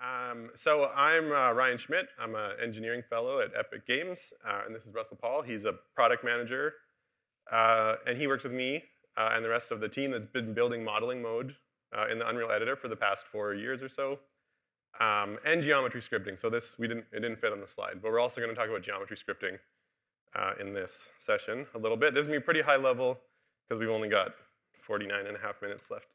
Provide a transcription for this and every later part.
Um, so I'm uh, Ryan Schmidt. I'm an engineering fellow at Epic Games, uh, and this is Russell Paul. He's a product manager, uh, and he works with me uh, and the rest of the team that's been building modeling mode uh, in the Unreal Editor for the past four years or so, um, and geometry scripting. So this we didn't it didn't fit on the slide, but we're also going to talk about geometry scripting uh, in this session a little bit. This is going to be pretty high level because we've only got 49 and a half minutes left.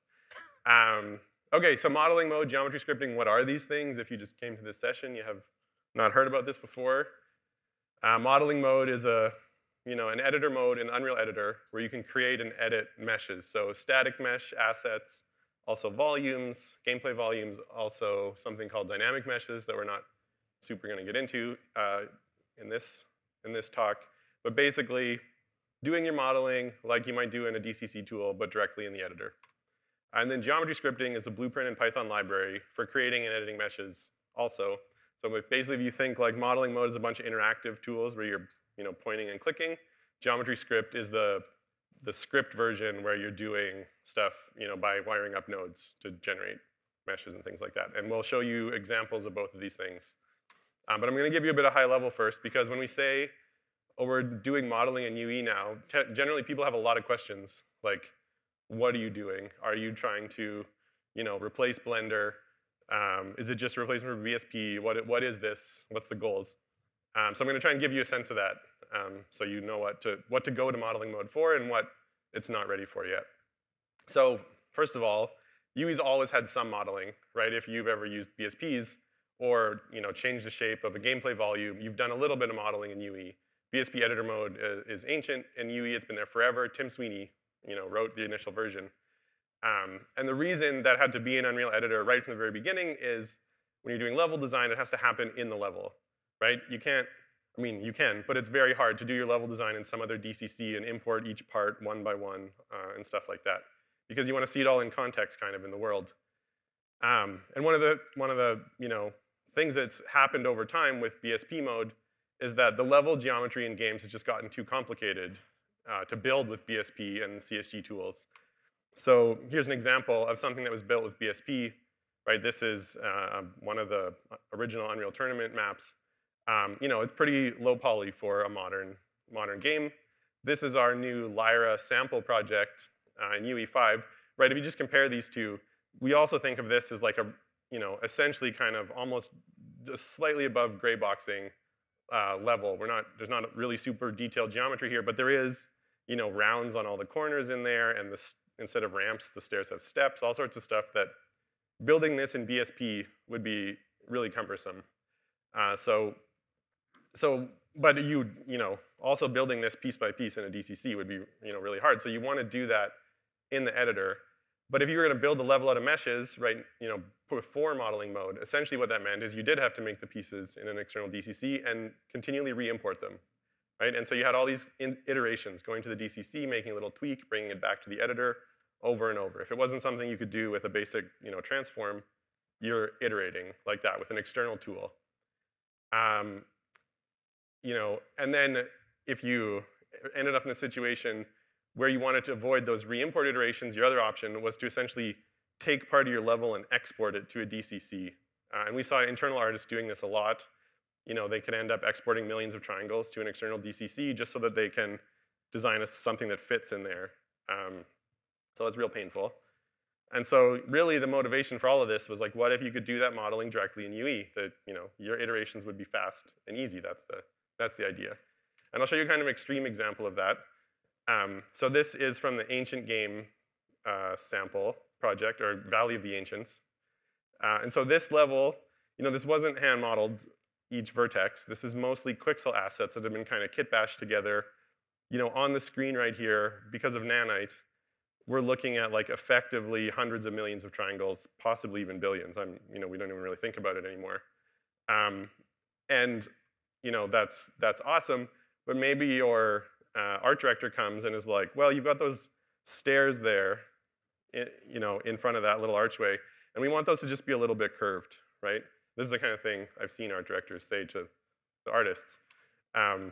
Um, okay, so modeling mode, geometry scripting, what are these things? If you just came to this session, you have not heard about this before. Uh, modeling mode is a, you know, an editor mode in Unreal Editor where you can create and edit meshes. So static mesh assets, also volumes, gameplay volumes, also something called dynamic meshes that we're not super going to get into uh, in, this, in this talk. But basically, doing your modeling like you might do in a DCC tool, but directly in the editor. And then geometry scripting is a blueprint in Python library for creating and editing meshes also. So basically if you think like modeling mode is a bunch of interactive tools where you're you know, pointing and clicking, geometry script is the, the script version where you're doing stuff you know, by wiring up nodes to generate meshes and things like that. And we'll show you examples of both of these things. Um, but I'm going to give you a bit of high level first because when we say, oh, we're doing modeling in UE now, generally people have a lot of questions like, what are you doing? Are you trying to, you know, replace Blender? Um, is it just a replacement for BSP? What, what is this? What's the goals? Um, so I'm going to try and give you a sense of that um, so you know what to, what to go to modeling mode for and what it's not ready for yet. So first of all, UE's always had some modeling, right? If you've ever used BSPs or you know, changed the shape of a gameplay volume, you've done a little bit of modeling in UE. BSP editor mode is, is ancient in UE, it's been there forever. Tim Sweeney you know, wrote the initial version. Um, and the reason that had to be in Unreal Editor right from the very beginning is when you're doing level design, it has to happen in the level, right? You can't, I mean, you can, but it's very hard to do your level design in some other DCC and import each part one by one uh, and stuff like that because you want to see it all in context kind of in the world. Um, and one of the, one of the, you know, things that's happened over time with BSP mode is that the level geometry in games has just gotten too complicated uh, to build with BSP and CSG tools. So here's an example of something that was built with BSP. Right, this is uh, one of the original Unreal Tournament maps. Um, you know, it's pretty low poly for a modern modern game. This is our new Lyra sample project uh, in UE5. Right, if you just compare these two, we also think of this as like a, you know, essentially kind of almost just slightly above gray boxing uh, level. We're not, there's not really super detailed geometry here, but there is you know, rounds on all the corners in there, and the, instead of ramps, the stairs have steps, all sorts of stuff that building this in BSP would be really cumbersome. Uh, so, so, but you, you know, also building this piece by piece in a DCC would be, you know, really hard. So you want to do that in the editor. But if you were going to build the level out of meshes, right, you know, before modeling mode, essentially what that meant is you did have to make the pieces in an external DCC and continually re-import them right? And so you had all these iterations going to the DCC, making a little tweak, bringing it back to the editor over and over. If it wasn't something you could do with a basic you know, transform, you're iterating like that with an external tool. Um, you know, and then if you ended up in a situation where you wanted to avoid those re-import iterations, your other option was to essentially take part of your level and export it to a DCC. Uh, and we saw internal artists doing this a lot you know, they can end up exporting millions of triangles to an external DCC just so that they can design a, something that fits in there. Um, so it's real painful. And so really the motivation for all of this was like, what if you could do that modeling directly in UE? That you know, your iterations would be fast and easy. That's the, that's the idea. And I'll show you kind of an extreme example of that. Um, so this is from the Ancient Game uh, sample project, or Valley of the Ancients. Uh, and so this level, you know, this wasn't hand modeled each vertex. This is mostly Quixel assets that have been kind of kit bashed together. You know, on the screen right here, because of Nanite, we're looking at like effectively hundreds of millions of triangles, possibly even billions. I'm, you know, we don't even really think about it anymore. Um, and you know, that's that's awesome. But maybe your uh, art director comes and is like, well, you've got those stairs there, in, you know, in front of that little archway, and we want those to just be a little bit curved, right? This is the kind of thing I've seen art directors say to the artists. Um,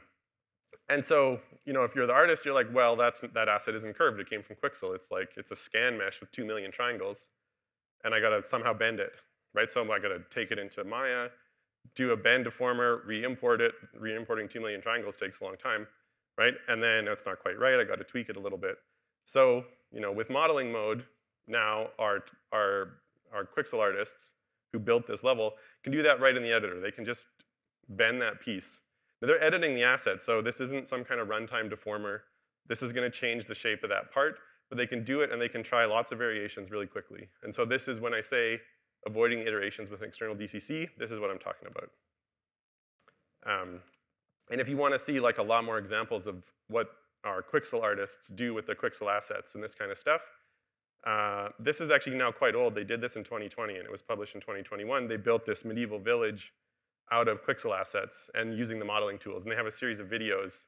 and so, you know, if you're the artist, you're like, well, that's, that asset isn't curved. It came from Quixel. It's like, it's a scan mesh with two million triangles, and I gotta somehow bend it right? So I gotta take it into Maya, do a bend deformer, re-import it. Re-importing 2 million triangles takes a long time, right? And then that's not quite right, I gotta tweak it a little bit. So, you know, with modeling mode, now our, our, our Quixel artists who built this level can do that right in the editor. They can just bend that piece. Now they're editing the asset, so this isn't some kind of runtime deformer. This is gonna change the shape of that part, but they can do it and they can try lots of variations really quickly. And so this is when I say avoiding iterations with external DCC, this is what I'm talking about. Um, and if you want to see like a lot more examples of what our Quixel artists do with the Quixel assets and this kind of stuff, uh, this is actually now quite old. They did this in 2020 and it was published in 2021. They built this medieval village out of Quixel assets and using the modeling tools. And they have a series of videos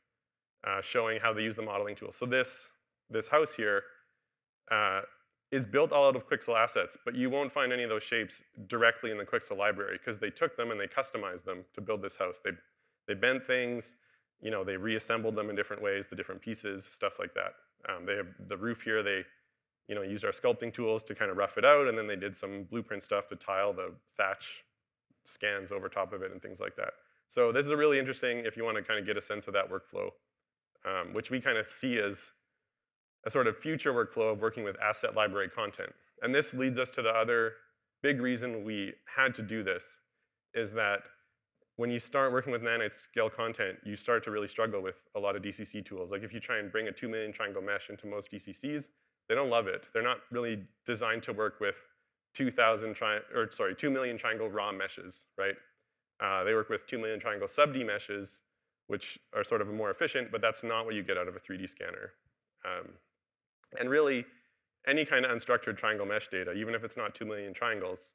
uh, showing how they use the modeling tools. So this, this house here uh, is built all out of Quixel assets, but you won't find any of those shapes directly in the Quixel library because they took them and they customized them to build this house. They, they bent things, you know, they reassembled them in different ways, the different pieces, stuff like that. Um, they have the roof here, they you know, used our sculpting tools to kind of rough it out, and then they did some blueprint stuff to tile the thatch scans over top of it and things like that. So this is a really interesting if you want to kind of get a sense of that workflow, um, which we kind of see as a sort of future workflow of working with asset library content. And this leads us to the other big reason we had to do this, is that when you start working with nanite scale content, you start to really struggle with a lot of DCC tools. Like if you try and bring a 2 million triangle mesh into most DCCs, they don't love it. They're not really designed to work with 2,000 or sorry, 2 million triangle raw meshes, right? Uh, they work with 2 million triangle sub-D meshes, which are sort of more efficient, but that's not what you get out of a 3D scanner. Um, and really, any kind of unstructured triangle mesh data, even if it's not 2 million triangles,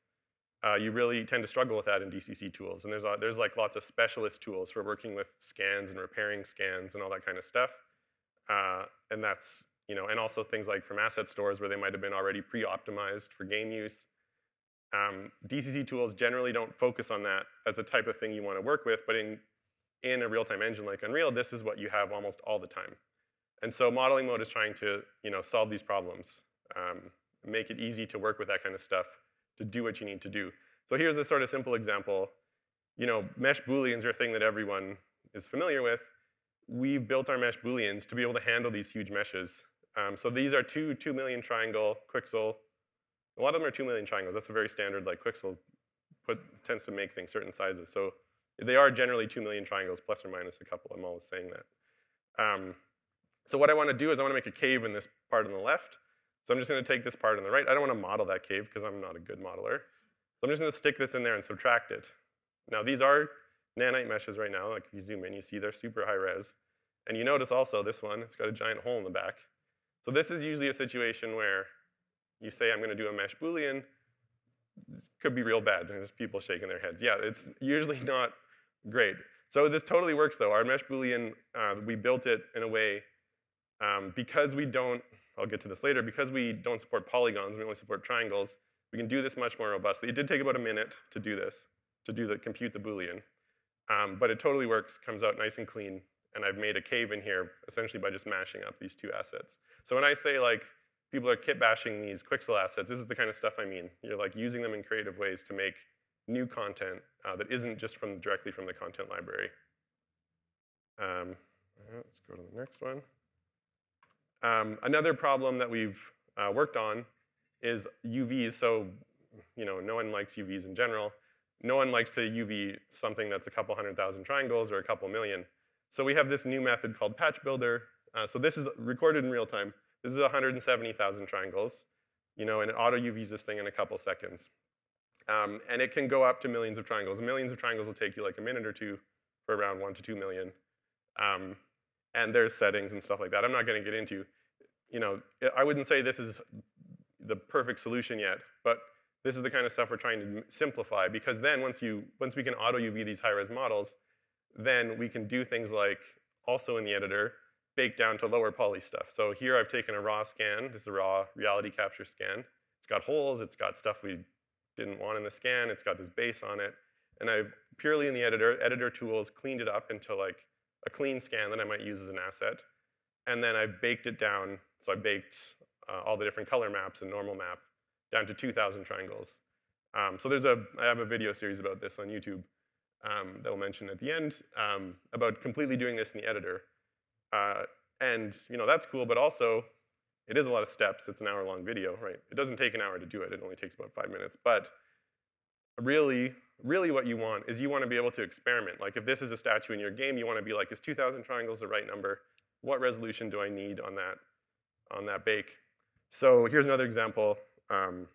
uh, you really tend to struggle with that in DCC tools. And there's, there's like lots of specialist tools for working with scans and repairing scans and all that kind of stuff. Uh, and that's, you know, and also things like from asset stores where they might have been already pre-optimized for game use. Um, DCC tools generally don't focus on that as a type of thing you want to work with, but in, in a real-time engine like Unreal, this is what you have almost all the time. And so modeling mode is trying to you know, solve these problems, um, make it easy to work with that kind of stuff, to do what you need to do. So here's a sort of simple example. You know, mesh booleans are a thing that everyone is familiar with. We've built our mesh booleans to be able to handle these huge meshes. Um, so these are two 2 million triangle Quixel. A lot of them are 2 million triangles. That's a very standard, like Quixel put, tends to make things certain sizes. So they are generally 2 million triangles, plus or minus a couple. I'm always saying that. Um, so what I want to do is I want to make a cave in this part on the left. So I'm just going to take this part on the right. I don't want to model that cave because I'm not a good modeler. So I'm just going to stick this in there and subtract it. Now these are nanite meshes right now. Like if you zoom in, you see they're super high res. And you notice also this one, it's got a giant hole in the back. So this is usually a situation where you say, I'm going to do a mesh boolean. This could be real bad. There's people shaking their heads. Yeah, it's usually not great. So this totally works though. Our mesh boolean, uh, we built it in a way um, because we don't, I'll get to this later, because we don't support polygons, we only support triangles, we can do this much more robustly. It did take about a minute to do this, to do the compute the Boolean. Um, but it totally works, comes out nice and clean, and I've made a cave in here essentially by just mashing up these two assets. So when I say like people are kit bashing these Quixel assets, this is the kind of stuff I mean. You're like using them in creative ways to make new content uh, that isn't just from directly from the content library. Um, let's go to the next one. Um, another problem that we've uh, worked on is UVs. So, you know, no one likes UVs in general. No one likes to UV something that's a couple hundred thousand triangles or a couple million. So we have this new method called Patch Builder. Uh, so this is recorded in real time. This is 170,000 triangles, you know, and it auto UVs this thing in a couple seconds. Um, and it can go up to millions of triangles. Millions of triangles will take you like a minute or two for around one to two million. Um, and there's settings and stuff like that. I'm not going to get into. You know, I wouldn't say this is the perfect solution yet, but this is the kind of stuff we're trying to simplify because then once you once we can auto UV these high-res models, then we can do things like also in the editor bake down to lower poly stuff. So here I've taken a raw scan. This is a raw reality capture scan. It's got holes. It's got stuff we didn't want in the scan. It's got this base on it. And I've purely in the editor, editor tools, cleaned it up into like a clean scan that I might use as an asset. And then I've baked it down. So I baked uh, all the different color maps and normal map down to 2,000 triangles. Um, so there's a, I have a video series about this on YouTube um, that we'll mention at the end um, about completely doing this in the editor. Uh, and you know that's cool, but also it is a lot of steps. It's an hour-long video, right? It doesn't take an hour to do it. It only takes about five minutes. But really, really what you want is you want to be able to experiment. Like if this is a statue in your game, you want to be like, is 2,000 triangles the right number? What resolution do I need on that, on that bake? So here's another example. Um,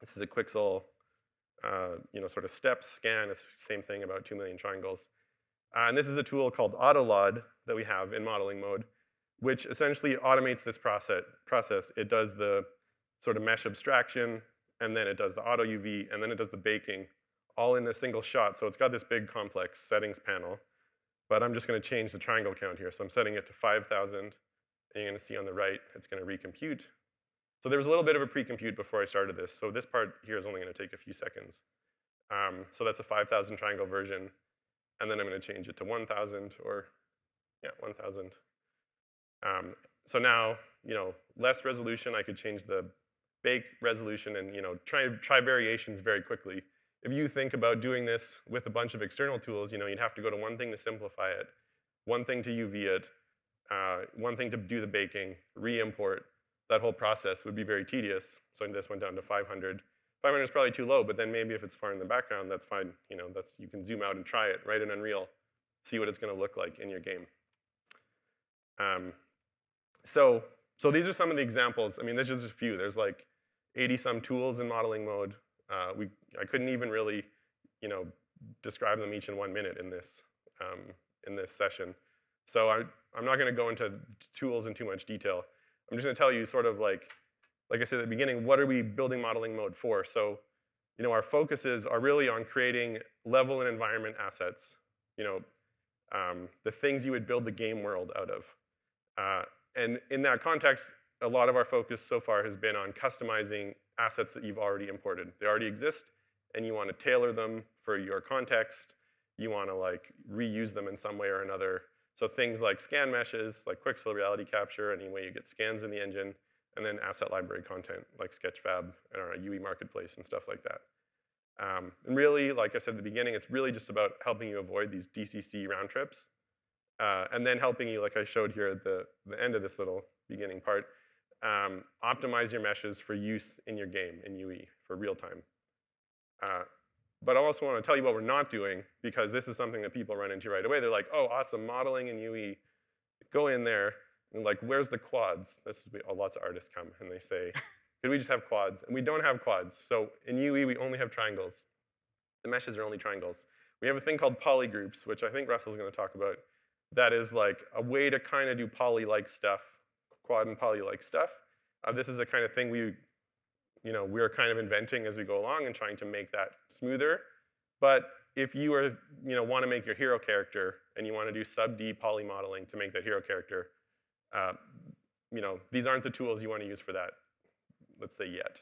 this is a Quixel, uh, you know, sort of step scan. It's the same thing about 2 million triangles. Uh, and this is a tool called AutoLOD that we have in modeling mode, which essentially automates this process. process. It does the sort of mesh abstraction, and then it does the auto UV, and then it does the baking, all in a single shot. So it's got this big complex settings panel. But I'm just going to change the triangle count here. So I'm setting it to 5,000. And you're going to see on the right, it's going to recompute. So there was a little bit of a pre-compute before I started this. So this part here is only going to take a few seconds. Um, so that's a 5,000 triangle version. And then I'm going to change it to 1,000 or, yeah, 1,000. Um, so now, you know, less resolution, I could change the bake resolution and, you know, try, try variations very quickly. If you think about doing this with a bunch of external tools, you know, you'd have to go to one thing to simplify it, one thing to UV it, uh, one thing to do the baking, re-import. That whole process would be very tedious. So this went down to 500. 500 is probably too low, but then maybe if it's far in the background, that's fine. You know, that's you can zoom out and try it right in Unreal, see what it's going to look like in your game. Um, so, so these are some of the examples. I mean, there's just a few. There's like 80 some tools in modeling mode. Uh, we, I couldn't even really, you know, describe them each in one minute in this um, in this session. So I, I'm not going to go into tools in too much detail. I'm just going to tell you sort of like like I said at the beginning, what are we building modeling mode for? So, you know, our focuses are really on creating level and environment assets. You know, um, the things you would build the game world out of. Uh, and in that context, a lot of our focus so far has been on customizing assets that you've already imported. They already exist, and you want to tailor them for your context. You want to like reuse them in some way or another. So things like scan meshes, like Quixel reality capture, any way you get scans in the engine, and then asset library content like Sketchfab and our UE marketplace and stuff like that. Um, and really, like I said at the beginning, it's really just about helping you avoid these DCC round trips, uh, and then helping you, like I showed here at the, the end of this little beginning part, um, optimize your meshes for use in your game in UE for real time. Uh, but I also want to tell you what we're not doing because this is something that people run into right away. They're like, oh, awesome, modeling in UE. Go in there, and like, where's the quads? This is oh, lots of artists come and they say, could we just have quads? And we don't have quads. So in UE, we only have triangles. The meshes are only triangles. We have a thing called polygroups, which I think Russell's going to talk about. That is like a way to kind of do poly-like stuff, quad and poly-like stuff. Uh, this is a kind of thing we, you know, we're kind of inventing as we go along and trying to make that smoother. But if you are, you know, want to make your hero character and you want to do sub D poly modeling to make that hero character, uh, you know, these aren't the tools you want to use for that, let's say yet.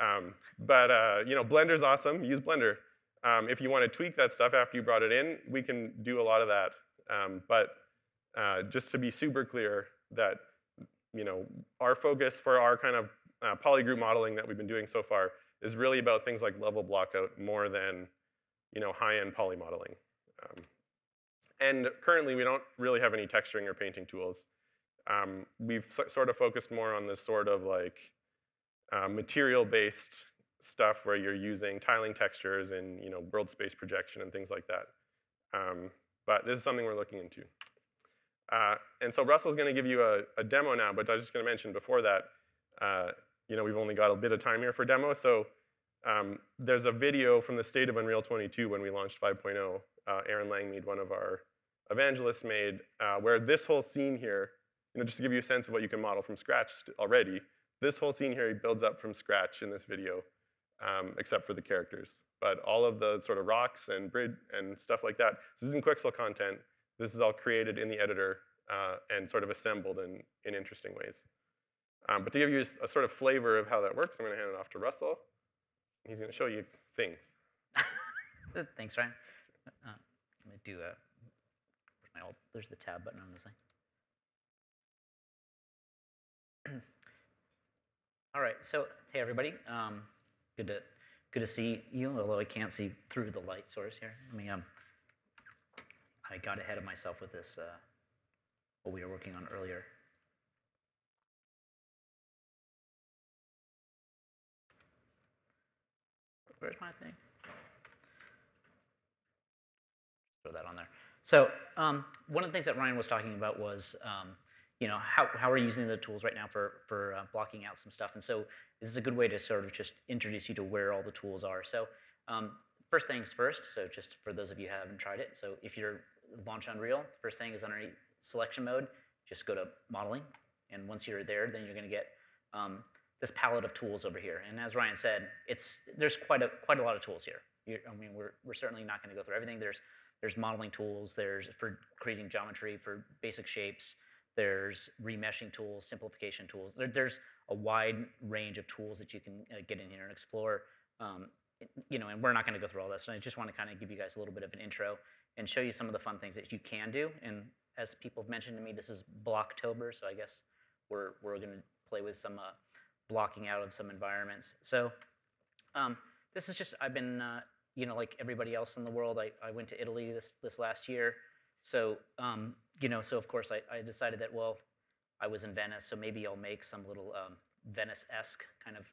Um, but uh, you know, Blender's awesome, use Blender. Um, if you want to tweak that stuff after you brought it in, we can do a lot of that. Um, but uh, just to be super clear that you know, our focus for our kind of uh, polygroup modeling that we've been doing so far is really about things like level blockout more than you know, high-end poly modeling. Um, and currently, we don't really have any texturing or painting tools. Um, we've so, sort of focused more on this sort of like uh, material-based stuff where you're using tiling textures and you know world space projection and things like that. Um, but this is something we're looking into. Uh, and so Russell's going to give you a, a, demo now, but I was just going to mention before that, uh, you know, we've only got a bit of time here for demo. So um, there's a video from the state of Unreal 22 when we launched 5.0. Uh, Arran Langmead, one of our evangelists, made uh, where this whole scene here you know, just to give you a sense of what you can model from scratch already, this whole scene here he builds up from scratch in this video, um, except for the characters. But all of the sort of rocks and bridge and stuff like that, this isn't Quixel content. This is all created in the editor uh, and sort of assembled in, in interesting ways. Um, but to give you a, sort of flavor of how that works, I'm going to hand it off to Russell. He's going to show you things. Thanks, Ryan. Uh, I'm going to do a, there's the tab button on this thing. All right, so hey everybody, um, good to good to see you, although I can't see through the light source here. Let me, um, I got ahead of myself with this, uh, what we were working on earlier. Where's my thing? Throw that on there. So um, one of the things that Ryan was talking about was, um, you know, how, how we're using the tools right now for, for uh, blocking out some stuff. And so this is a good way to sort of just introduce you to where all the tools are. So um, first things first, so just for those of you who haven't tried it, so if you're launch Unreal, the first thing is underneath selection mode, just go to modeling. And once you're there, then you're gonna get um, this palette of tools over here. And as Ryan said, it's, there's quite a, quite a lot of tools here. You're, I mean, we're, we're certainly not gonna go through everything. There's, there's modeling tools, there's for creating geometry, for basic shapes, there's remeshing tools, simplification tools. There, there's a wide range of tools that you can uh, get in here and explore. Um, you know, and we're not going to go through all this. So I just want to kind of give you guys a little bit of an intro and show you some of the fun things that you can do. And as people have mentioned to me, this is Blocktober, so I guess we're we're going to play with some uh, blocking out of some environments. So um, this is just I've been uh, you know like everybody else in the world. I, I went to Italy this this last year. So um, you know, so of course I, I decided that well, I was in Venice, so maybe I'll make some little um, Venice-esque kind of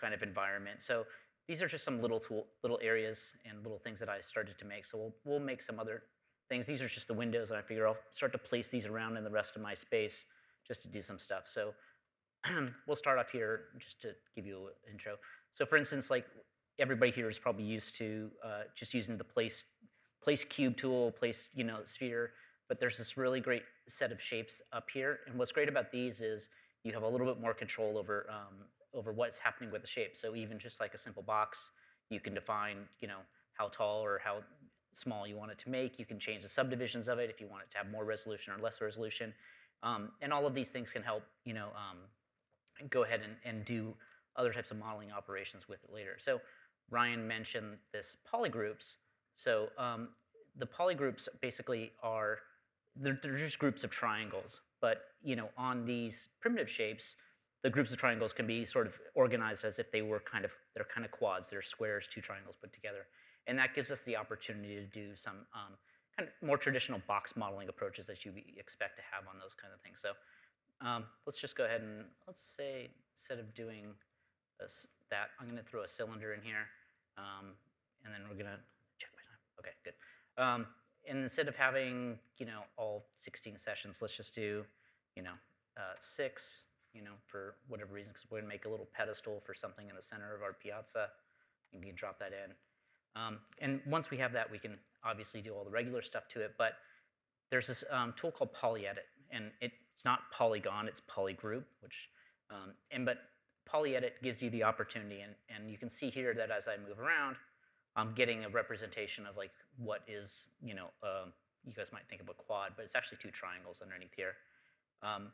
kind of environment. So these are just some little tool, little areas and little things that I started to make. So we'll we'll make some other things. These are just the windows, and I figure I'll start to place these around in the rest of my space just to do some stuff. So we'll start off here just to give you an intro. So for instance, like everybody here is probably used to uh, just using the place place cube tool, place you know sphere but there's this really great set of shapes up here. And what's great about these is you have a little bit more control over, um, over what's happening with the shape. So even just like a simple box, you can define, you know, how tall or how small you want it to make. You can change the subdivisions of it if you want it to have more resolution or less resolution. Um, and all of these things can help, you know, um, go ahead and, and do other types of modeling operations with it later. So Ryan mentioned this polygroups. So um, the polygroups basically are they're, they're just groups of triangles. But you know, on these primitive shapes, the groups of triangles can be sort of organized as if they were kind of they're kind of quads. They're squares, two triangles put together, and that gives us the opportunity to do some um, kind of more traditional box modeling approaches that you expect to have on those kind of things. So um, let's just go ahead and let's say instead of doing that, I'm going to throw a cylinder in here, um, and then we're going to check my time. Okay, good. Um, and instead of having, you know, all 16 sessions, let's just do, you know, uh, six, you know, for whatever reason, because we're going to make a little pedestal for something in the center of our piazza. You can drop that in. Um, and once we have that, we can obviously do all the regular stuff to it. But there's this um, tool called PolyEdit, and it's not Polygon, it's Polygroup, which, um, and but PolyEdit gives you the opportunity, and, and you can see here that as I move around, I'm getting a representation of like what is, you know, um, you guys might think of a quad, but it's actually two triangles underneath here. Um,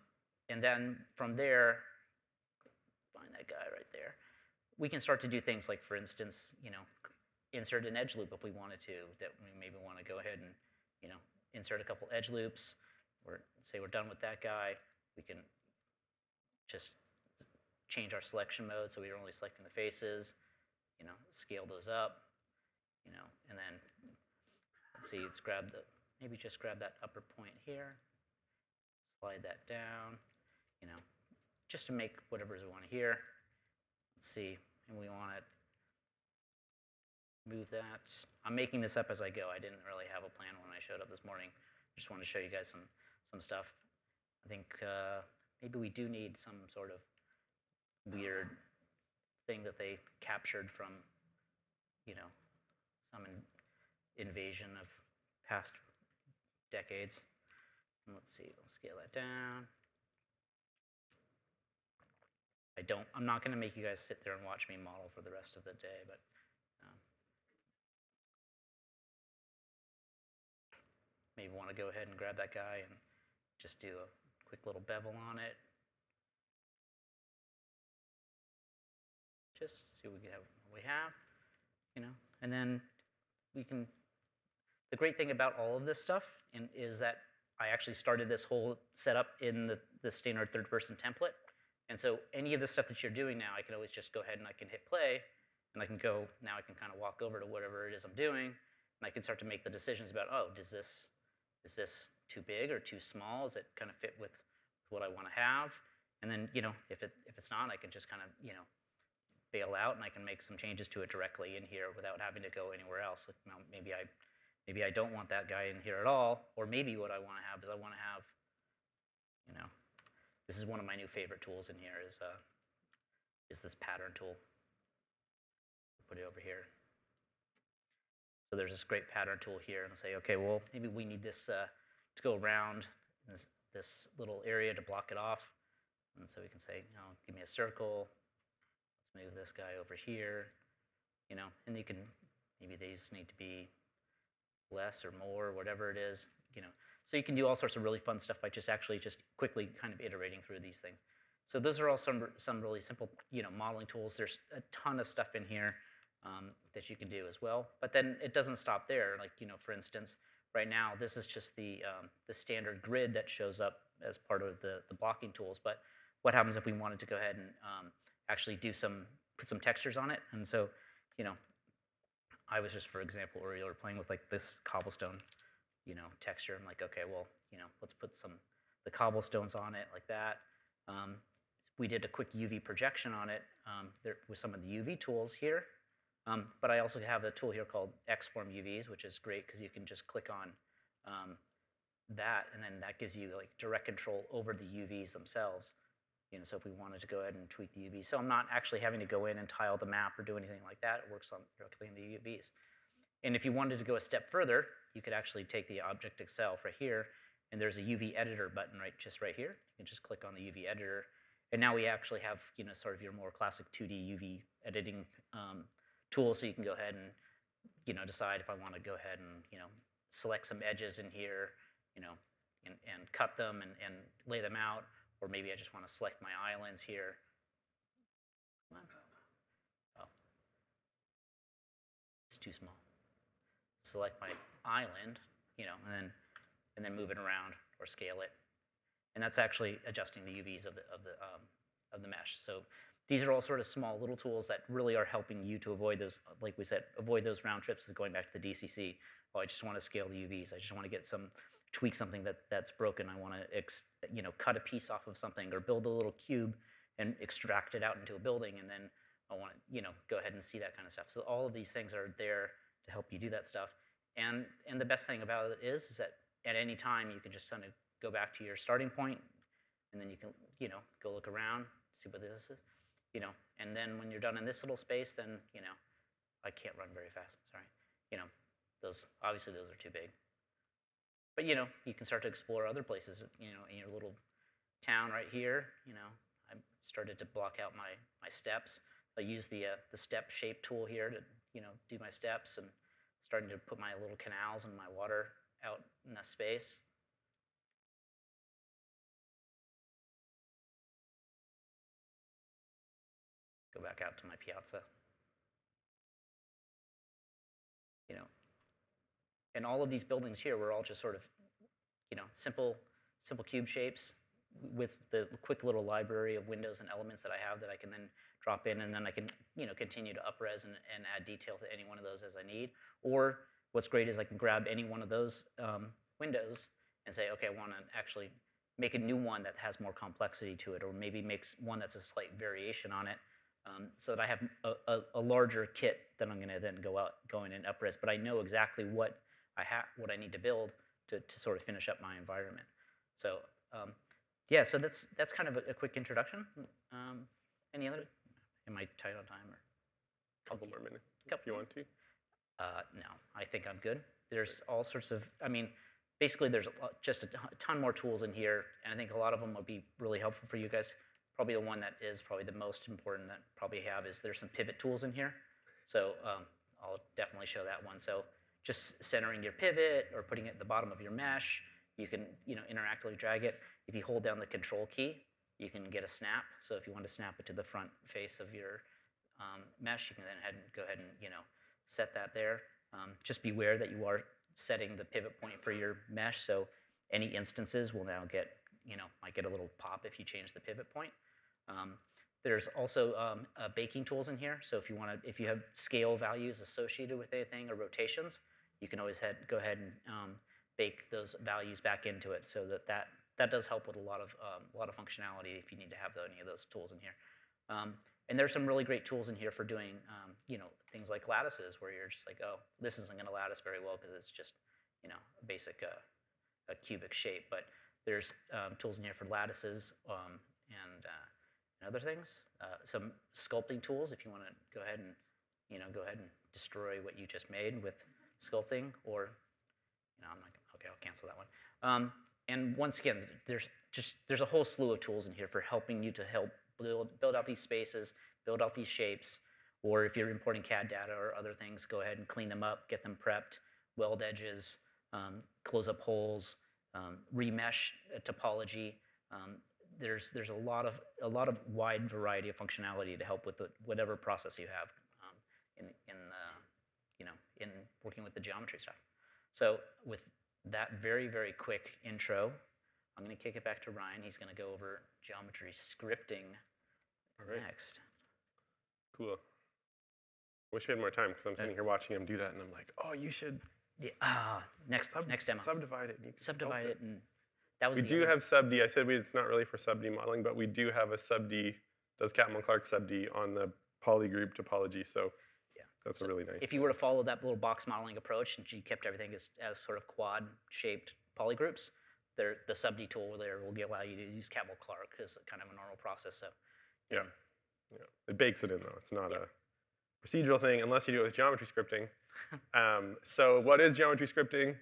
and then from there, find that guy right there. We can start to do things like, for instance, you know, insert an edge loop if we wanted to, that we maybe want to go ahead and, you know, insert a couple edge loops, or say we're done with that guy, we can just change our selection mode so we're only selecting the faces, you know, scale those up you know, and then let's see, let's grab the, maybe just grab that upper point here, slide that down, you know, just to make whatever we want here. Let's see, and we want to move that. I'm making this up as I go. I didn't really have a plan when I showed up this morning. Just wanted to show you guys some, some stuff. I think uh, maybe we do need some sort of weird thing that they captured from, you know, some in invasion of past decades. And let's see, we'll scale that down. I don't, I'm not going to make you guys sit there and watch me model for the rest of the day, but um, maybe want to go ahead and grab that guy and just do a quick little bevel on it. Just see what we have, you know, and then we can, the great thing about all of this stuff is that I actually started this whole setup in the, the standard third person template. And so any of the stuff that you're doing now, I can always just go ahead and I can hit play and I can go now. I can kind of walk over to whatever it is I'm doing, and I can start to make the decisions about oh, does this is this too big or too small? Does it kind of fit with what I want to have? And then you know if it if it's not, I can just kind of you know bail out and I can make some changes to it directly in here without having to go anywhere else. Like, maybe I maybe I don't want that guy in here at all, or maybe what I want to have is I want to have you know this is one of my new favorite tools in here is uh, is this pattern tool. Put it over here. So there's this great pattern tool here, and I'll say, okay, well, maybe we need this uh, to go around this, this little area to block it off. And so we can say, you know, give me a circle. Let's move this guy over here, you know, and you can, maybe these need to be less or more, whatever it is, you know. So you can do all sorts of really fun stuff by just actually just quickly kind of iterating through these things. So those are all some, some really simple, you know, modeling tools. There's a ton of stuff in here um, that you can do as well. But then it doesn't stop there. Like, you know, for instance, right now, this is just the, um, the standard grid that shows up as part of the, the blocking tools. But what happens if we wanted to go ahead and um, actually do some, put some textures on it? And so, you know, I was just, for example, earlier playing with like this cobblestone, you know, texture. I'm like, okay, well, you know, let's put some, the cobblestones on it like that. Um, we did a quick UV projection on it um, there, with some of the UV tools here. Um, but I also have a tool here called Xform UVs, which is great because you can just click on um, that, and then that gives you like direct control over the UVs themselves. You know, so if we wanted to go ahead and tweak the UVs, so I'm not actually having to go in and tile the map or do anything like that. It works on directly in the UVs. And if you wanted to go a step further, you could actually take the object itself right here, and there's a UV editor button right just right here. You can just click on the UV editor, and now we actually have, you know, sort of your more classic 2D UV editing um, tool, so you can go ahead and, you know, decide if I want to go ahead and, you know, select some edges in here, you know, and, and cut them and, and lay them out, or maybe I just want to select my islands here. Oh, it's too small. Select my island, you know, and then and then move it around or scale it and that's actually adjusting the UVs of the, of the, um, of the mesh. So these are all sort of small little tools that really are helping you to avoid those, like we said, avoid those round trips of going back to the DCC. Oh, I just want to scale the UVs. I just want to get some, tweak something that, that's broken. I want to, ex, you know, cut a piece off of something or build a little cube and extract it out into a building. And then I want to, you know, go ahead and see that kind of stuff. So all of these things are there to help you do that stuff. And, and the best thing about it is, is that at any time you can just kind of go back to your starting point, and then you can, you know, go look around, see what this is, you know, and then when you're done in this little space, then, you know, I can't run very fast, sorry. You know, those, obviously those are too big. But, you know, you can start to explore other places, you know, in your little town right here, you know, I started to block out my, my steps. I use the, uh, the step shape tool here to, you know, do my steps and starting to put my little canals and my water out in a space. Go back out to my piazza. You know, and all of these buildings here were all just sort of, you know, simple, simple cube shapes with the quick little library of windows and elements that I have that I can then drop in, and then I can, you know, continue to upres and, and add detail to any one of those as I need. Or what's great is I can grab any one of those um, windows and say, okay, I want to actually make a new one that has more complexity to it, or maybe makes one that's a slight variation on it, um, so that I have a, a, a, larger kit that I'm going to then go out, go in and upres. But I know exactly what I have, what I need to build to, to sort of finish up my environment. So um, yeah, so that's that's kind of a, a quick introduction. Um, any other? Am I tight on time or? A couple more minutes. Couple if you want to. Uh, no, I think I'm good. There's all sorts of. I mean, basically, there's just a ton more tools in here, and I think a lot of them would be really helpful for you guys probably the one that is probably the most important that probably have is there's some pivot tools in here. So um, I'll definitely show that one. So just centering your pivot or putting it at the bottom of your mesh, you can you know interactively drag it. If you hold down the control key, you can get a snap. So if you want to snap it to the front face of your um, mesh, you can then and go ahead and you know set that there. Um, just beware that you are setting the pivot point for your mesh. So any instances will now get you know might get a little pop if you change the pivot point. Um, there's also um, uh, baking tools in here. So if you want to, if you have scale values associated with anything or rotations, you can always head, go ahead and um, bake those values back into it. So that that, that does help with a lot of um, a lot of functionality if you need to have any of those tools in here. Um, and there's some really great tools in here for doing, um, you know, things like lattices, where you're just like, oh, this isn't going to lattice very well because it's just, you know, a basic uh, a cubic shape. But there's um, tools in here for lattices um, and, uh, and other things. Uh, some sculpting tools if you want to go ahead and, you know, go ahead and destroy what you just made with sculpting. Or, you know, I'm not okay, I'll cancel that one. Um, and once again, there's just there's a whole slew of tools in here for helping you to help build build out these spaces, build out these shapes. Or if you're importing CAD data or other things, go ahead and clean them up, get them prepped, weld edges, um, close up holes, um, remesh topology. Um, there's there's a lot of a lot of wide variety of functionality to help with the, whatever process you have um, in in the, you know in working with the geometry stuff. So with that very very quick intro, I'm going to kick it back to Ryan. He's going to go over geometry scripting right. next. Cool. Wish we had more time because I'm sitting here watching him do that, and I'm like, oh, you should Yeah, ah, next sub- next demo. subdivide it. and you can sculpt Subdivide it, and that was We do other- have sub-D. I said we, it's not really for sub-D modeling, but we do have a sub-D, does Catmull Clark sub-D on the polygroup topology. So Yeah. that's a really nice. if you were to follow that little box modeling approach and you kept everything as, as sort of quad shaped polygroups, there, the sub D tool there will allow you to use Catmull Clark as kind of a normal process. So Yeah. yeah. It bakes it in though. It's not a procedural thing unless you do it with geometry scripting. um, so what is geometry scripting?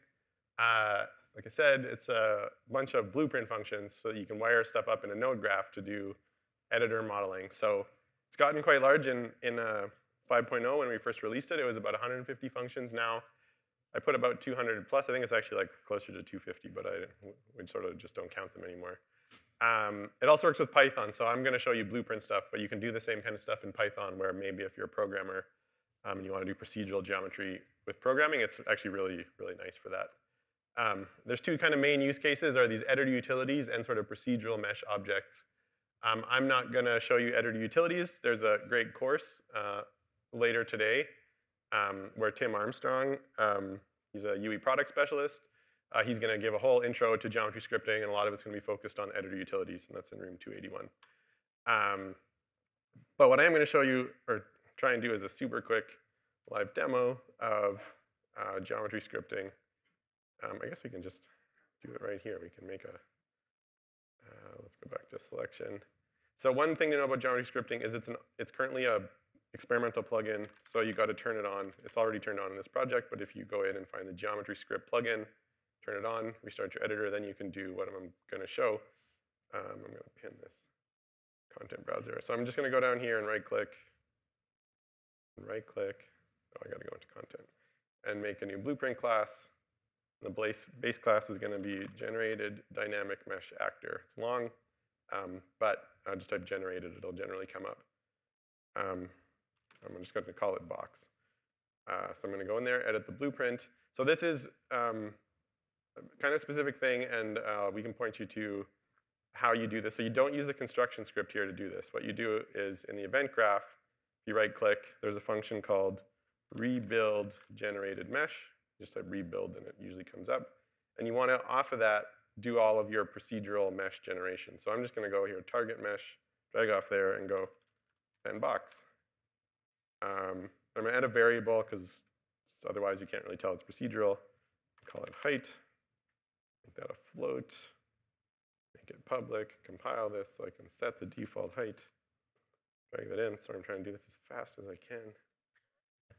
Uh, like I said, it's a bunch of blueprint functions so you can wire stuff up in a node graph to do editor modeling. So it's gotten quite large in, in uh, 5.0 when we first released it. It was about 150 functions. Now I put about 200 plus. I think it's actually like closer to 250, but I we sort of just don't count them anymore. Um, it also works with Python, so I'm going to show you blueprint stuff, but you can do the same kind of stuff in Python where maybe if you're a programmer um, and you want to do procedural geometry with programming, it's actually really, really nice for that. Um, there's two kind of main use cases are these editor utilities and sort of procedural mesh objects. Um, I'm not going to show you editor utilities. There's a great course uh, later today um, where Tim Armstrong, um, he's a UE product specialist, uh, he's going to give a whole intro to geometry scripting, and a lot of it's going to be focused on editor utilities, and that's in room 281. Um, but what I am going to show you, or try and do, is a super quick live demo of uh, geometry scripting. Um, I guess we can just do it right here. We can make a, uh, let's go back to selection. So one thing to know about geometry scripting is it's, an, it's currently a experimental plugin, so you got to turn it on. It's already turned on in this project, but if you go in and find the geometry script plugin, turn it on, restart your editor, then you can do what I'm going to show. Um, I'm going to pin this content browser. So I'm just going to go down here and right click, right click. Oh, I got to go into content and make a new blueprint class. The base, base class is going to be generated dynamic mesh actor. It's long, um, but I'll just type generated. It'll generally come up. Um, I'm just going to call it box. Uh, so I'm going to go in there, edit the blueprint. So this is um, kind of specific thing, and uh, we can point you to how you do this. So you don't use the construction script here to do this. What you do is in the event graph, you right click, there's a function called rebuild generated mesh. Just type rebuild and it usually comes up. And you want to, off of that, do all of your procedural mesh generation. So I'm just going to go here, target mesh, drag off there, and go and box. Um, I'm going to add a variable because otherwise you can't really tell it's procedural. Call it height. Make that a float. Make it public. Compile this so I can set the default height. Drag that in. Sorry, I'm trying to do this as fast as I can.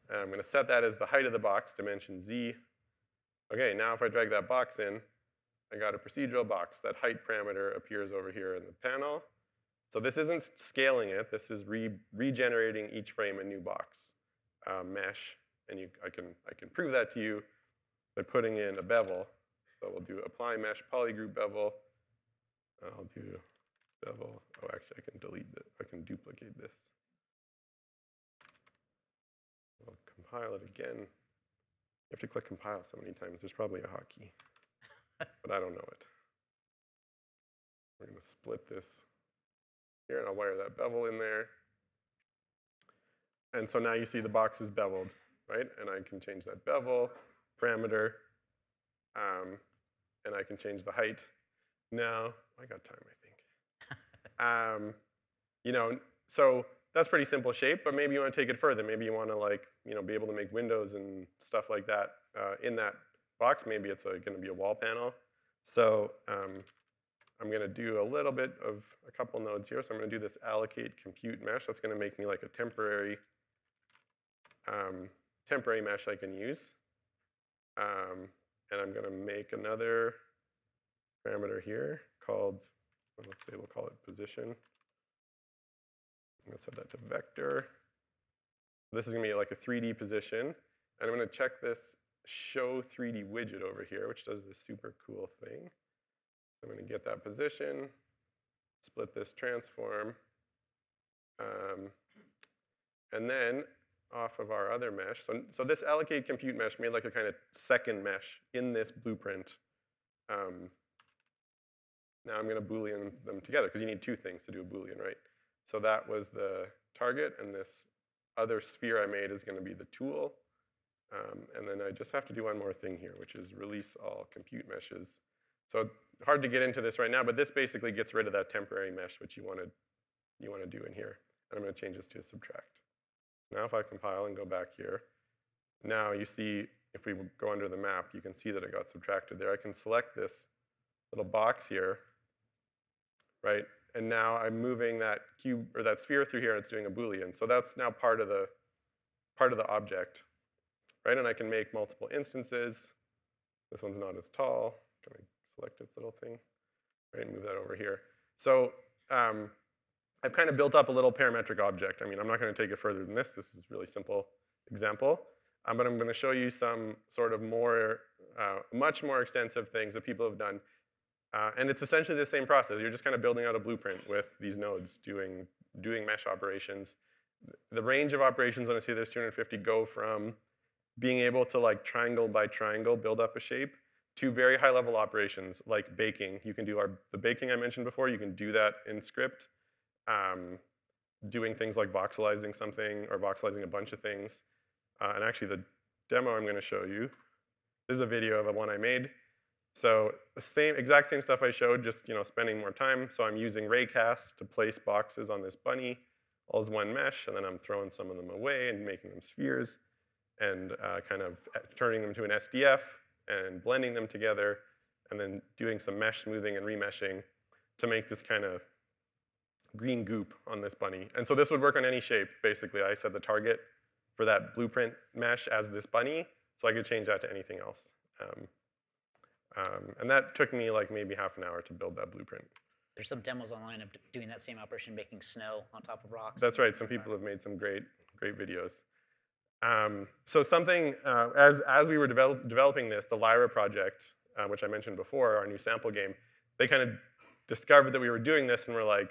And I'm going to set that as the height of the box, dimension z. Okay, now if I drag that box in, I got a procedural box. That height parameter appears over here in the panel. So this isn't scaling it. This is re regenerating each frame a new box uh, mesh. And you, I, can, I can prove that to you by putting in a bevel. So we'll do apply mesh polygroup bevel. I'll do bevel. Oh, actually, I can delete it. I can duplicate this. Compile it again. You have to click compile so many times. There's probably a hotkey, but I don't know it. We're going to split this here, and I'll wire that bevel in there. And so now you see the box is beveled, right? And I can change that bevel parameter, um, and I can change the height. Now, I got time, I think. um, you know, so that's pretty simple shape, but maybe you want to take it further. Maybe you want to like, you know, be able to make windows and stuff like that uh, in that box. Maybe it's going to be a wall panel. So um, I'm going to do a little bit of a couple nodes here. So I'm going to do this allocate compute mesh. That's going to make me like a temporary um, temporary mesh I can use. Um, and I'm going to make another parameter here called, let's say we'll call it position. I'm to set that to vector. This is going to be like a 3D position. And I'm going to check this show 3D widget over here, which does this super cool thing. So I'm going to get that position, split this transform, um, and then off of our other mesh. So, so this allocate compute mesh made like a kind of second mesh in this blueprint. Um, now I'm going to Boolean them together because you need two things to do a Boolean, right? So that was the target, and this other sphere I made is going to be the tool. Um, and then I just have to do one more thing here, which is release all compute meshes. So hard to get into this right now, but this basically gets rid of that temporary mesh, which you want to you want to do in here. And I'm going to change this to subtract. Now if I compile and go back here, now you see if we go under the map, you can see that it got subtracted there. I can select this little box here, right? And now I'm moving that cube or that sphere through here and it's doing a Boolean. So that's now part of the part of the object, right? And I can make multiple instances. This one's not as tall. Can I select its little thing, right? Move that over here. So um, I've kind of built up a little parametric object. I mean, I'm not going to take it further than this. This is a really simple example. Um, but I'm going to show you some sort of more, uh, much more extensive things that people have done. Uh, and it's essentially the same process. You're just kind of building out a blueprint with these nodes doing, doing mesh operations. The range of operations on a there's 250 go from being able to like triangle by triangle build up a shape to very high level operations like baking. You can do our, the baking I mentioned before, you can do that in script um, doing things like voxelizing something or voxelizing a bunch of things. Uh, and actually the demo I'm going to show you, this is a video of one I made. So the same, exact same stuff I showed, just you know, spending more time. So I'm using raycast to place boxes on this bunny, all as one mesh, and then I'm throwing some of them away and making them spheres, and uh, kind of uh, turning them to an SDF and blending them together, and then doing some mesh smoothing and remeshing to make this kind of green goop on this bunny. And so this would work on any shape, basically. I set the target for that blueprint mesh as this bunny, so I could change that to anything else. Um, um, and that took me like maybe half an hour to build that blueprint. There's some demos online of doing that same operation, making snow on top of rocks. That's right. Some people have made some great, great videos. Um, so something, uh, as, as we were develop, developing this, the Lyra project, uh, which I mentioned before, our new sample game, they kind of discovered that we were doing this and were like,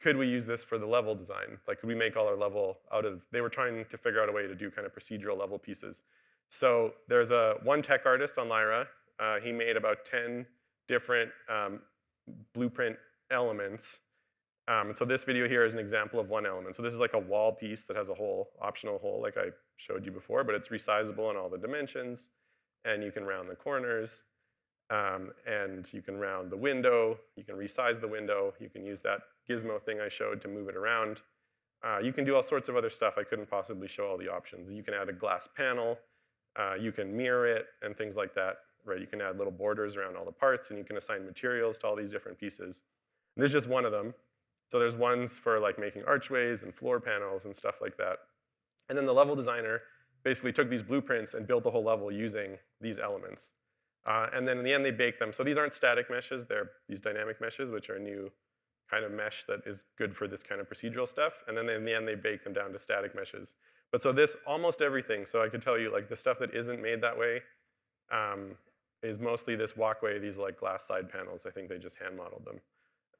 could we use this for the level design? Like, could we make all our level out of, they were trying to figure out a way to do kind of procedural level pieces. So there's a one tech artist on Lyra. Uh, he made about 10 different um, blueprint elements. Um, and so this video here is an example of one element. So this is like a wall piece that has a hole, optional hole like I showed you before, but it's resizable in all the dimensions. And you can round the corners. Um, and you can round the window, you can resize the window, you can use that gizmo thing I showed to move it around. Uh, you can do all sorts of other stuff. I couldn't possibly show all the options. You can add a glass panel, uh, you can mirror it, and things like that. Right? You can add little borders around all the parts, and you can assign materials to all these different pieces. And this is just one of them. So there's ones for like making archways and floor panels and stuff like that. And then the level designer basically took these blueprints and built the whole level using these elements. Uh, and then in the end, they bake them. So these aren't static meshes, they're these dynamic meshes, which are a new kind of mesh that is good for this kind of procedural stuff. And then in the end, they bake them down to static meshes. But so this, almost everything, so I could tell you like the stuff that isn't made that way um, is mostly this walkway, these like glass side panels. I think they just hand modeled them.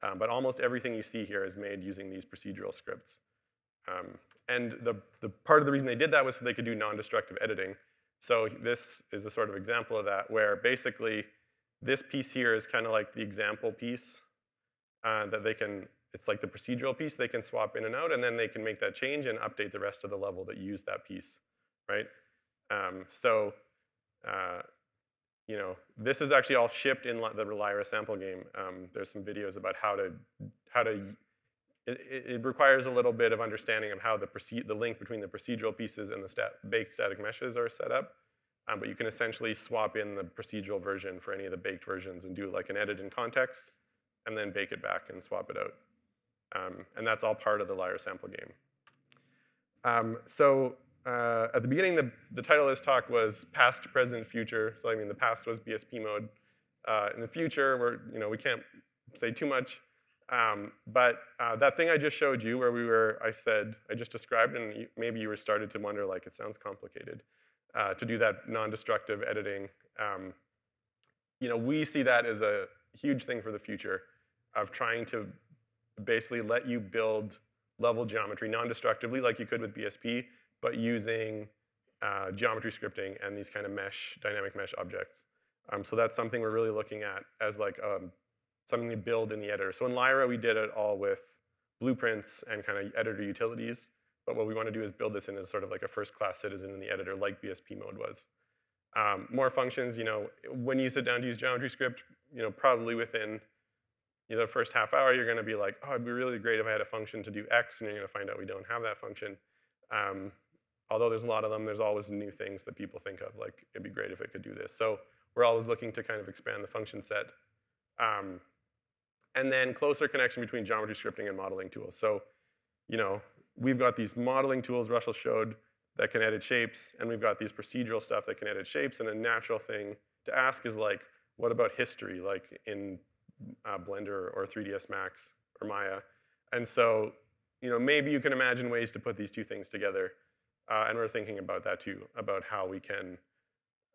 Um, but almost everything you see here is made using these procedural scripts. Um, and the, the part of the reason they did that was so they could do non-destructive editing. So this is a sort of example of that, where basically this piece here is kind of like the example piece uh, that they can, it's like the procedural piece they can swap in and out, and then they can make that change and update the rest of the level that use that piece, right? Um, so, uh, you know, this is actually all shipped in the Lyra sample game. Um, there's some videos about how to, how to, it, it, requires a little bit of understanding of how the, proceed the link between the procedural pieces and the stat baked static meshes are set up. Um, but you can essentially swap in the procedural version for any of the baked versions and do like an edit in context, and then bake it back and swap it out. Um, and that's all part of the Lyra sample game. Um, so uh, at the beginning, the, the title of this talk was past, present, future. So I mean, the past was BSP mode. Uh, in the future, we're, you know, we can't say too much. Um, but uh, that thing I just showed you where we were, I said, I just described, and maybe you were started to wonder, like, it sounds complicated uh, to do that non-destructive editing. Um, you know, we see that as a huge thing for the future of trying to basically let you build level geometry non-destructively like you could with BSP, but using uh, geometry scripting and these kind of mesh, dynamic mesh objects. Um, so that's something we're really looking at as like um, something to build in the editor. So in Lyra, we did it all with blueprints and kind of editor utilities. But what we want to do is build this in as sort of like a first-class citizen in the editor, like BSP mode was. Um, more functions, you know, when you sit down to use geometry script, you know, probably within you know, the first half hour, you're going to be like, oh, it'd be really great if I had a function to do X, and you're going to find out we don't have that function. Um, although there's a lot of them, there's always new things that people think of, like it'd be great if it could do this. So we're always looking to kind of expand the function set. Um, and then closer connection between geometry scripting and modeling tools. So, you know, we've got these modeling tools Russell showed that can edit shapes, and we've got these procedural stuff that can edit shapes, and a natural thing to ask is like, what about history, like in uh, Blender or 3ds Max or Maya? And so, you know, maybe you can imagine ways to put these two things together, uh, and we're thinking about that too, about how we can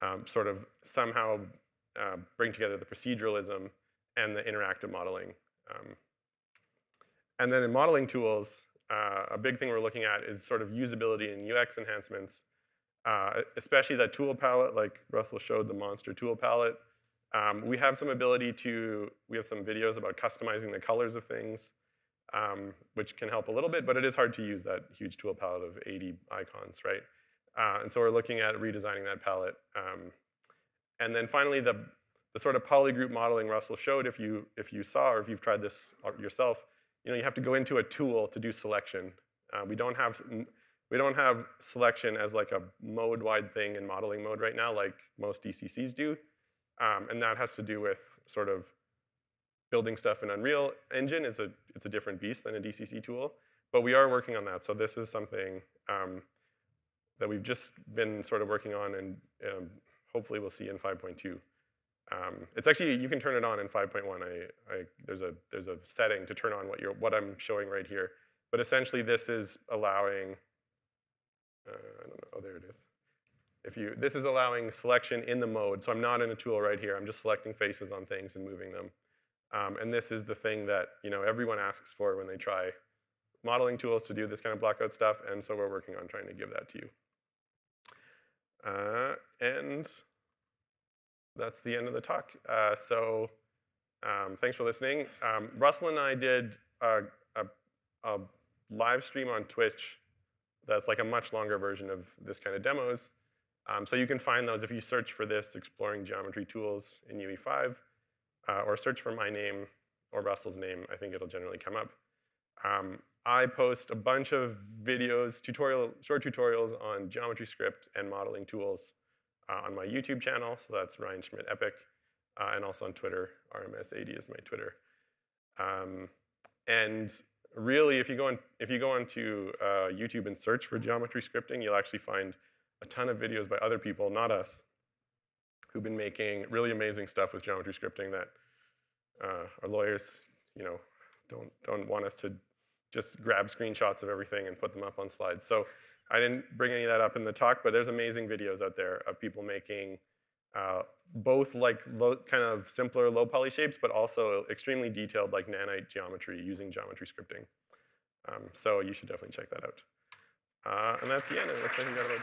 um, sort of somehow uh, bring together the proceduralism and the interactive modeling. Um, and then in modeling tools, uh, a big thing we're looking at is sort of usability and UX enhancements, uh, especially that tool palette, like Russell showed the monster tool palette. Um, we have some ability to, we have some videos about customizing the colors of things, um, which can help a little bit, but it is hard to use that huge tool palette of 80 icons, right? Uh, and so we're looking at redesigning that palette. Um, and then finally, the, the sort of polygroup modeling Russell showed, if you, if you saw or if you've tried this yourself, you know, you have to go into a tool to do selection. Uh, we don't have we don't have selection as like a mode-wide thing in modeling mode right now, like most DCCs do, um, and that has to do with sort of building stuff in Unreal Engine. is a it's a different beast than a DCC tool, but we are working on that. So this is something um, that we've just been sort of working on, and um, hopefully we'll see in 5.2. Um, it's actually you can turn it on in 5.1. I, I, there's a there's a setting to turn on what you're what I'm showing right here. But essentially, this is allowing. Uh, I don't know. Oh, there it is. If you this is allowing selection in the mode. So I'm not in a tool right here. I'm just selecting faces on things and moving them. Um, and this is the thing that you know everyone asks for when they try modeling tools to do this kind of blockout stuff. And so we're working on trying to give that to you. Uh, and that's the end of the talk. Uh, so um, thanks for listening. Um, Russell and I did a, a, a, live stream on Twitch that's like a much longer version of this kind of demos. Um, so you can find those if you search for this, Exploring Geometry Tools in UE5, uh, or search for my name or Russell's name. I think it'll generally come up. Um, I post a bunch of videos, tutorial, short tutorials on geometry script and modeling tools uh, on my YouTube channel. So that's Ryan Schmidt Epic, uh, and also on Twitter. RMS80 is my Twitter. Um, and really, if you go on, if you go onto uh, YouTube and search for geometry scripting, you'll actually find a ton of videos by other people, not us, who've been making really amazing stuff with geometry scripting that uh, our lawyers, you know, don't don't want us to just grab screenshots of everything and put them up on slides. So I didn't bring any of that up in the talk, but there's amazing videos out there of people making uh, both like low, kind of simpler low poly shapes, but also extremely detailed like nanite geometry using geometry scripting. Um, so you should definitely check that out. Uh, and that's the end. It looks like we got about